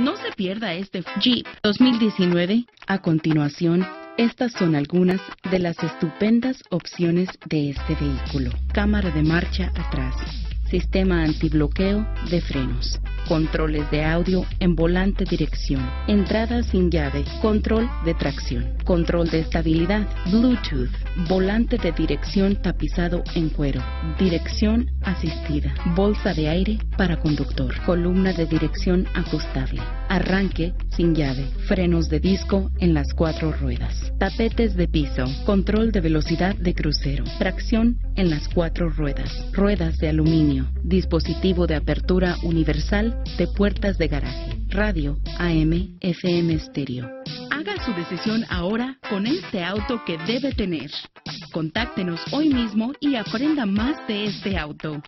No se pierda este Jeep 2019. A continuación, estas son algunas de las estupendas opciones de este vehículo. Cámara de marcha atrás sistema antibloqueo de frenos, controles de audio en volante dirección, entrada sin llave, control de tracción, control de estabilidad, Bluetooth, volante de dirección tapizado en cuero, dirección asistida, bolsa de aire para conductor, columna de dirección ajustable, arranque sin llave, frenos de disco en las cuatro ruedas, tapetes de piso, control de velocidad de crucero, tracción en las cuatro ruedas, ruedas de aluminio, dispositivo de apertura universal de puertas de garaje, radio AM, FM estéreo. Haga su decisión ahora con este auto que debe tener. Contáctenos hoy mismo y aprenda más de este auto.